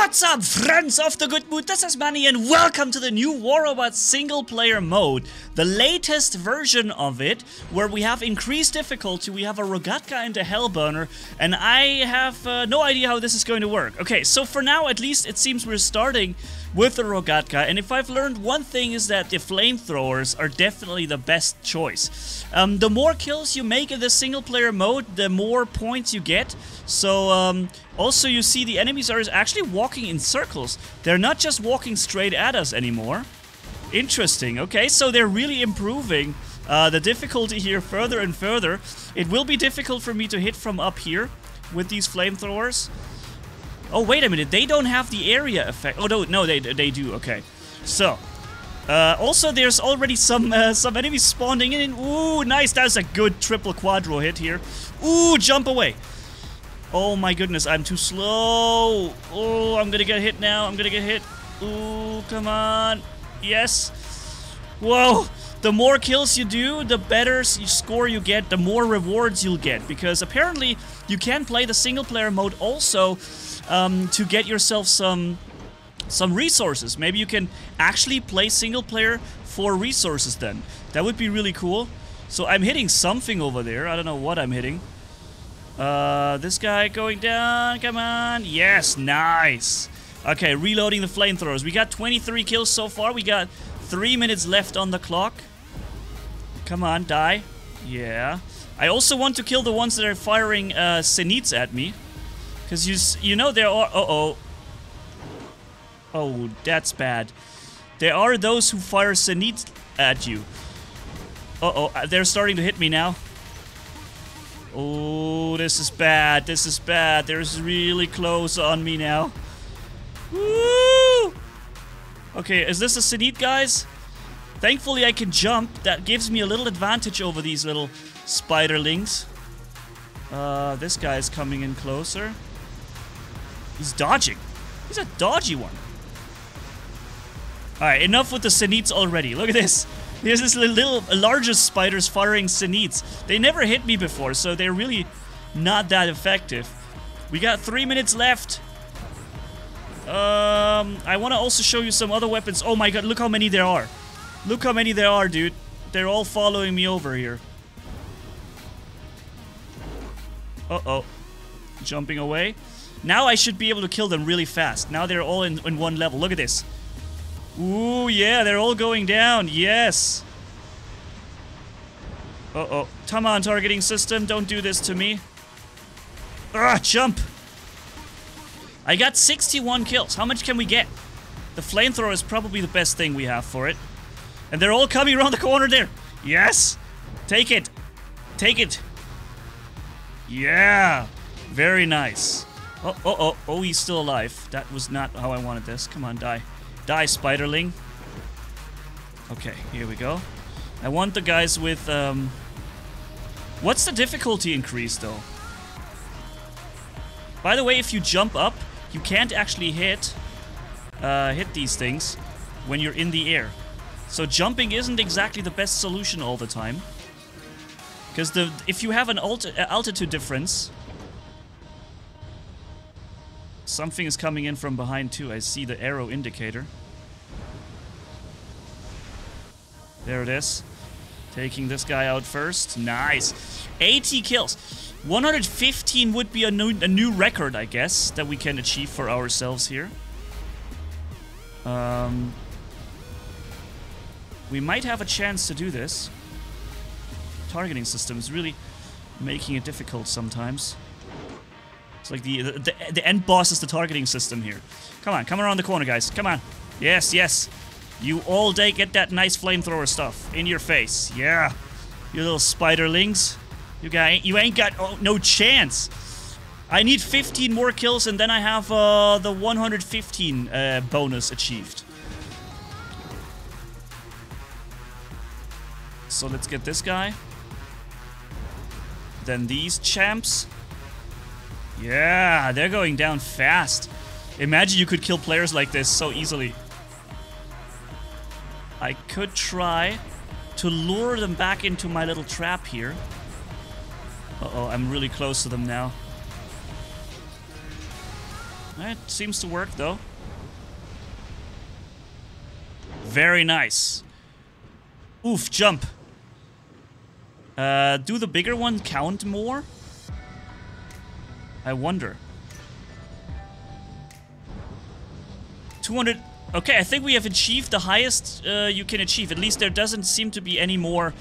What's up, friends of the good mood? This is Manni, and welcome to the new War Robot single player mode. The latest version of it, where we have increased difficulty, we have a Rogatka and a Hellburner, and I have uh, no idea how this is going to work. Okay, so for now, at least, it seems we're starting with the Rogatka, and if I've learned one thing is that the flamethrowers are definitely the best choice. Um, the more kills you make in the single player mode, the more points you get. So, um, also you see the enemies are actually walking in circles. They're not just walking straight at us anymore. Interesting, okay, so they're really improving uh, the difficulty here further and further. It will be difficult for me to hit from up here with these flamethrowers. Oh, wait a minute. They don't have the area effect. Oh, no, no, they, they do. Okay. So, uh, also there's already some uh, some enemies spawning in. Ooh, nice. That's a good triple quadro hit here. Ooh, jump away. Oh my goodness, I'm too slow. Oh, I'm gonna get hit now. I'm gonna get hit. Ooh, come on. Yes. Whoa. The more kills you do, the better score you get, the more rewards you'll get. Because apparently, you can play the single player mode also um, to get yourself some some resources. Maybe you can actually play single player for resources then. That would be really cool. So I'm hitting something over there. I don't know what I'm hitting. Uh, this guy going down. Come on. Yes, nice. Okay, reloading the flamethrowers. We got 23 kills so far. We got 3 minutes left on the clock. Come on, die. Yeah. I also want to kill the ones that are firing uh, at me. Because you, you know there are... Uh-oh. Oh, that's bad. There are those who fire Zenith at you. Uh-oh, uh, they're starting to hit me now. Oh, this is bad. This is bad. They're really close on me now. Woo! Okay, is this a Zenith, guys? Thankfully, I can jump. That gives me a little advantage over these little spiderlings. Uh, this guy is coming in closer. He's dodging. He's a dodgy one. Alright, enough with the Zeniths already. Look at this. There's this little, largest spiders firing Zeniths. They never hit me before, so they're really not that effective. We got three minutes left. Um, I want to also show you some other weapons. Oh my god, look how many there are. Look how many there are, dude. They're all following me over here. Uh-oh. Jumping away. Now I should be able to kill them really fast. Now they're all in, in one level. Look at this. Ooh, yeah, they're all going down. Yes. Uh-oh. Come on, targeting system. Don't do this to me. Ah, jump. I got 61 kills. How much can we get? The flamethrower is probably the best thing we have for it. And they're all coming around the corner there. Yes. Take it. Take it. Yeah. Very nice. Oh, oh, oh, oh, he's still alive. That was not how I wanted this. Come on, die. Die, Spiderling. Okay, here we go. I want the guys with, um... What's the difficulty increase, though? By the way, if you jump up, you can't actually hit, uh, hit these things when you're in the air. So jumping isn't exactly the best solution all the time. Because the if you have an alt altitude difference, Something is coming in from behind too. I see the arrow indicator. There it is. Taking this guy out first. Nice. 80 kills. 115 would be a new, a new record, I guess, that we can achieve for ourselves here. Um, we might have a chance to do this. Targeting system is really making it difficult sometimes. It's like the, the, the end boss is the targeting system here. Come on, come around the corner, guys. Come on. Yes, yes. You all day get that nice flamethrower stuff in your face. Yeah. You little spiderlings. You got you ain't got oh, no chance. I need 15 more kills and then I have uh, the 115 uh, bonus achieved. So let's get this guy. Then these champs. Yeah, they're going down fast. Imagine you could kill players like this so easily. I could try to lure them back into my little trap here. Uh-oh, I'm really close to them now. That seems to work, though. Very nice. Oof, jump. Uh, do the bigger one count more? I wonder. 200... Okay, I think we have achieved the highest uh, you can achieve. At least there doesn't seem to be any more,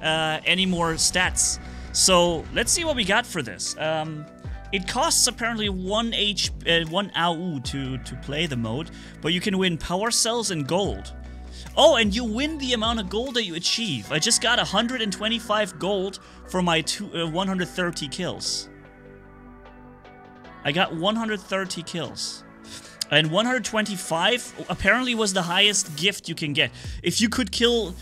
uh, any more stats. So, let's see what we got for this. Um, it costs apparently 1 H, uh, 1 AU to, to play the mode, but you can win power cells and gold. Oh, and you win the amount of gold that you achieve. I just got 125 gold for my two, uh, 130 kills. I got 130 kills. And 125 apparently was the highest gift you can get. If you could kill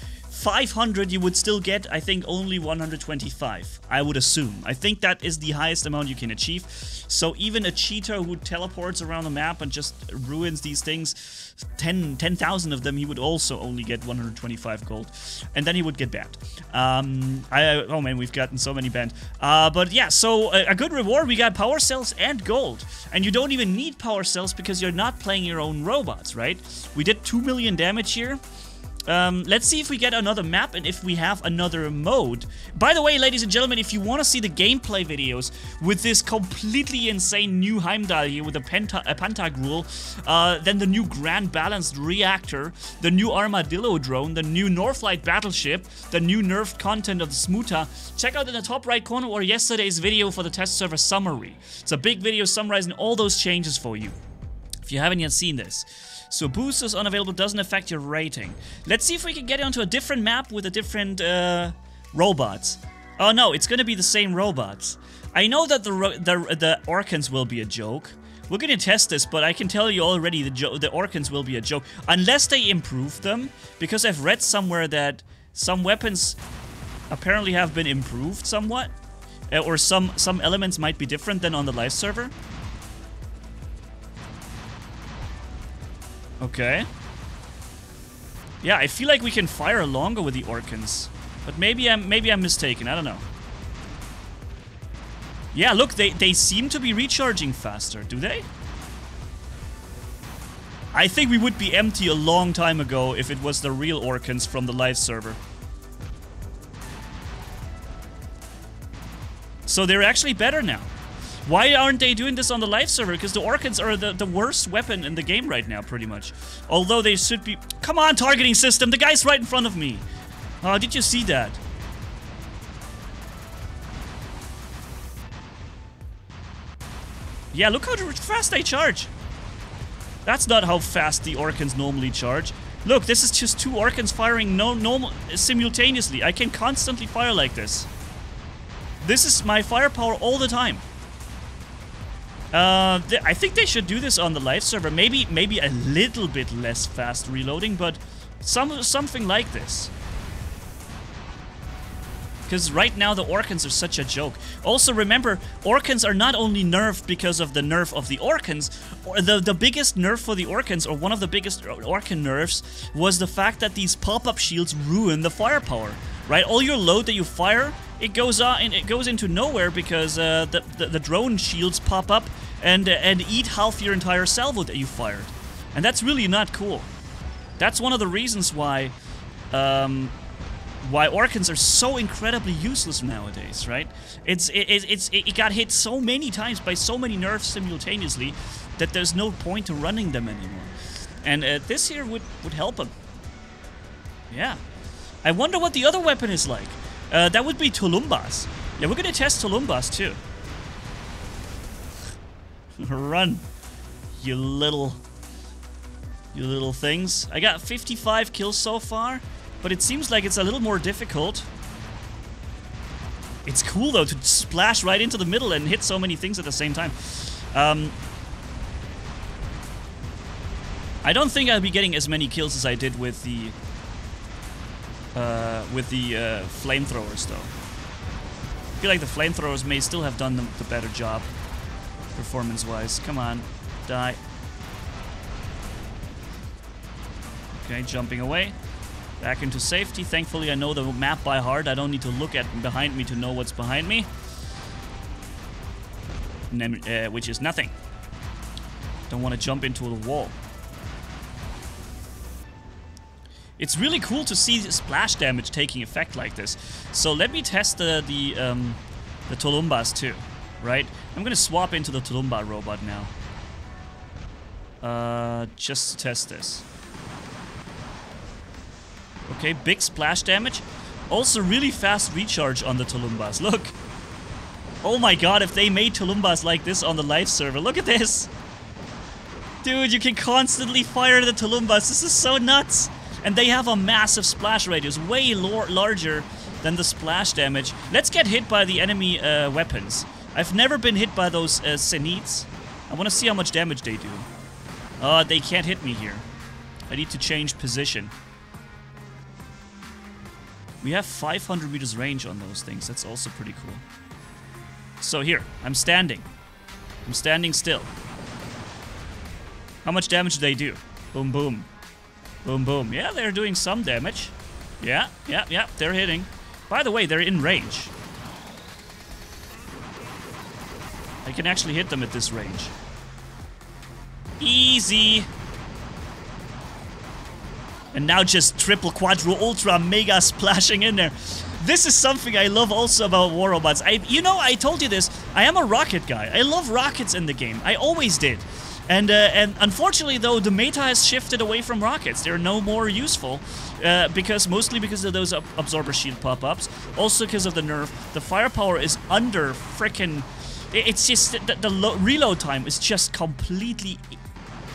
500 you would still get, I think, only 125. I would assume. I think that is the highest amount you can achieve. So even a cheater who teleports around the map and just ruins these things, 10,000 10, of them, he would also only get 125 gold. And then he would get banned. Um, I, oh man, we've gotten so many banned. Uh, but yeah, so a, a good reward. We got power cells and gold. And you don't even need power cells because you're not playing your own robots, right? We did 2 million damage here. Um, let's see if we get another map and if we have another mode. By the way, ladies and gentlemen, if you want to see the gameplay videos with this completely insane new Heimdall here with a, Penta Pantagruel, uh, then the new Grand Balanced Reactor, the new Armadillo drone, the new Northlight battleship, the new nerfed content of the Smuta, check out in the top right corner or yesterday's video for the test server summary. It's a big video summarizing all those changes for you, if you haven't yet seen this. So boosters unavailable doesn't affect your rating. Let's see if we can get onto a different map with a different uh, robots. Oh no, it's gonna be the same robots. I know that the the the Orkans will be a joke. We're gonna test this, but I can tell you already the the Orkans will be a joke unless they improve them. Because I've read somewhere that some weapons apparently have been improved somewhat, uh, or some some elements might be different than on the live server. Okay. Yeah, I feel like we can fire longer with the Orkans. But maybe I'm maybe I'm mistaken, I don't know. Yeah, look, they, they seem to be recharging faster, do they? I think we would be empty a long time ago if it was the real Orkans from the live server. So they're actually better now. Why aren't they doing this on the live server? Because the Orkans are the, the worst weapon in the game right now, pretty much. Although they should be... Come on, targeting system! The guy's right in front of me! Oh, did you see that? Yeah, look how fast they charge! That's not how fast the Orkans normally charge. Look, this is just two Orkans firing no normal simultaneously. I can constantly fire like this. This is my firepower all the time. Uh, I think they should do this on the live server. Maybe maybe a little bit less fast reloading, but some something like this. Because right now the Orkans are such a joke. Also remember, Orkans are not only nerfed because of the nerf of the Orkans, or the, the biggest nerf for the Orkans, or one of the biggest Orkan nerfs, was the fact that these pop-up shields ruin the firepower. Right? All your load that you fire it goes on it goes into nowhere because uh, the, the, the drone shields pop up and uh, and eat half your entire salvo that you fired, and that's really not cool. That's one of the reasons why um, why Orkans are so incredibly useless nowadays, right? It's it, it, it's it got hit so many times by so many nerfs simultaneously that there's no point to running them anymore. And uh, this here would would help them. Yeah. I wonder what the other weapon is like. Uh, that would be Tulumbas. Yeah, we're gonna test Tulumbas too. Run, you little, you little things. I got 55 kills so far, but it seems like it's a little more difficult. It's cool though to splash right into the middle and hit so many things at the same time. Um, I don't think I'll be getting as many kills as I did with the uh, with the uh, flamethrowers, though. I feel like the flamethrowers may still have done the, the better job, performance-wise. Come on, die. Okay, jumping away. Back into safety. Thankfully, I know the map by heart. I don't need to look at behind me to know what's behind me. Uh, which is nothing. Don't want to jump into the wall. It's really cool to see splash damage taking effect like this. So let me test the the, um, the Tulumbas too, right? I'm gonna swap into the Tulumba robot now. Uh, just to test this. Okay, big splash damage. Also really fast recharge on the Tulumbas. Look! Oh my god, if they made Tulumbas like this on the live server, look at this! Dude, you can constantly fire the Tulumbas. This is so nuts! And they have a massive splash radius, way larger than the splash damage. Let's get hit by the enemy uh, weapons. I've never been hit by those uh. I want to see how much damage they do. Uh, they can't hit me here. I need to change position. We have 500 meters range on those things. That's also pretty cool. So here, I'm standing. I'm standing still. How much damage do they do? Boom, boom. Boom, boom. Yeah, they're doing some damage. Yeah, yeah, yeah, they're hitting. By the way, they're in range. Can actually hit them at this range. Easy. And now just triple, quadru, ultra, mega splashing in there. This is something I love also about War Robots. I, you know, I told you this. I am a rocket guy. I love rockets in the game. I always did. And uh, and unfortunately, though, the meta has shifted away from rockets. They're no more useful uh, because mostly because of those absorber shield pop-ups. Also because of the nerf. The firepower is under freaking. It's just the, the reload time is just completely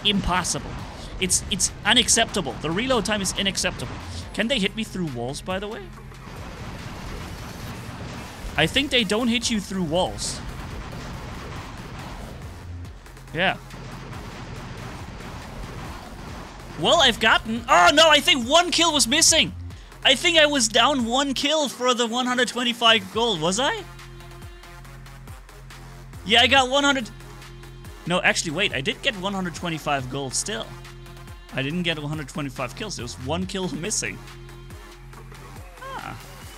impossible. It's it's unacceptable. The reload time is unacceptable. Can they hit me through walls, by the way? I think they don't hit you through walls. Yeah. Well, I've gotten... Oh, no, I think one kill was missing. I think I was down one kill for the 125 gold, was I? Yeah, I got 100... No, actually, wait, I did get 125 gold still. I didn't get 125 kills. There was one kill missing. Ah,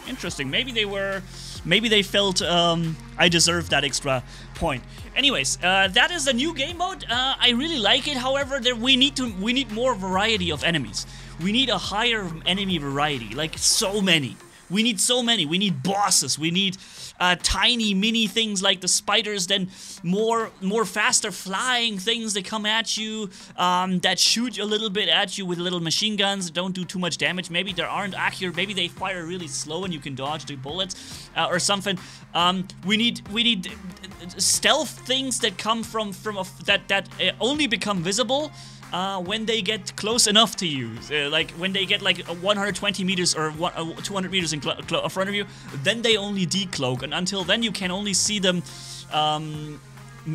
interesting. Maybe they were... Maybe they felt um, I deserved that extra point. Anyways, uh, that is the new game mode. Uh, I really like it. However, there, we need to we need more variety of enemies. We need a higher enemy variety, like so many. We need so many. We need bosses. We need uh, tiny mini things like the spiders, then more more faster flying things that come at you, um, that shoot a little bit at you with little machine guns, don't do too much damage. Maybe they aren't accurate. Maybe they fire really slow and you can dodge the bullets uh, or something. Um, we need we need stealth things that come from from a, that that uh, only become visible uh, when they get close enough to you, uh, like when they get like 120 meters or uh, 200 meters in front of you, then they only decloak, and until then you can only see them. Um,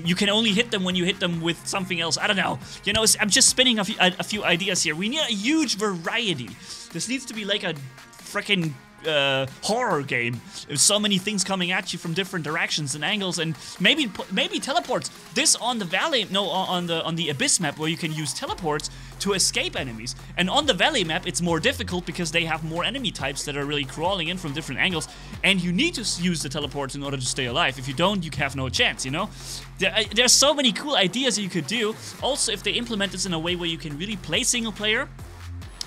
you can only hit them when you hit them with something else. I don't know. You know, I'm just spinning a few ideas here. We need a huge variety. This needs to be like a freaking uh, horror game. There's so many things coming at you from different directions and angles, and maybe maybe teleports. This on the valley, no, on the on the abyss map where you can use teleports to escape enemies. And on the valley map, it's more difficult because they have more enemy types that are really crawling in from different angles, and you need to use the teleports in order to stay alive. If you don't, you have no chance. You know, there, there's so many cool ideas you could do. Also, if they implement this in a way where you can really play single player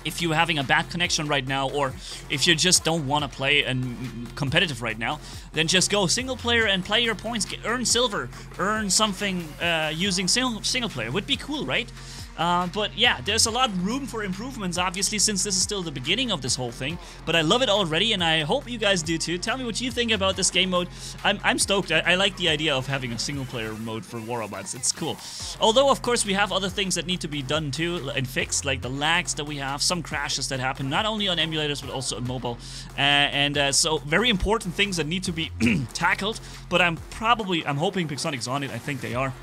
if you're having a bad connection right now or if you just don't want to play and competitive right now then just go single player and play your points earn silver earn something uh, using single, single player. Would be cool right uh, but yeah, there's a lot of room for improvements, obviously, since this is still the beginning of this whole thing. But I love it already, and I hope you guys do too. Tell me what you think about this game mode. I'm, I'm stoked. I, I like the idea of having a single-player mode for War Robots. It's cool. Although, of course, we have other things that need to be done too and fixed, like the lags that we have, some crashes that happen, not only on emulators, but also on mobile. Uh, and uh, so, very important things that need to be tackled. But I'm probably, I'm hoping Pixonic's on it. I think they are.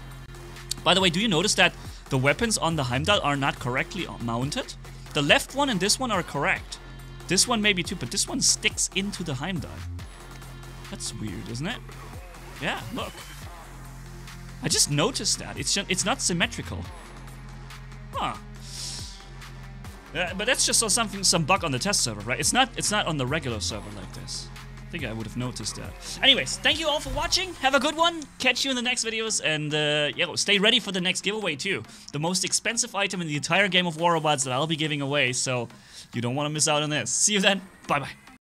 By the way, do you notice that the weapons on the Heimdall are not correctly mounted. The left one and this one are correct. This one maybe too, but this one sticks into the Heimdall. That's weird, isn't it? Yeah, look. I just noticed that. It's just, it's not symmetrical. Huh. Uh, but that's just something, some bug on the test server, right? It's not, it's not on the regular server like this. I think I would have noticed that. Anyways, thank you all for watching. Have a good one. Catch you in the next videos. And uh, yeah, stay ready for the next giveaway too. The most expensive item in the entire game of War Robots that I'll be giving away. So you don't want to miss out on this. See you then. Bye-bye.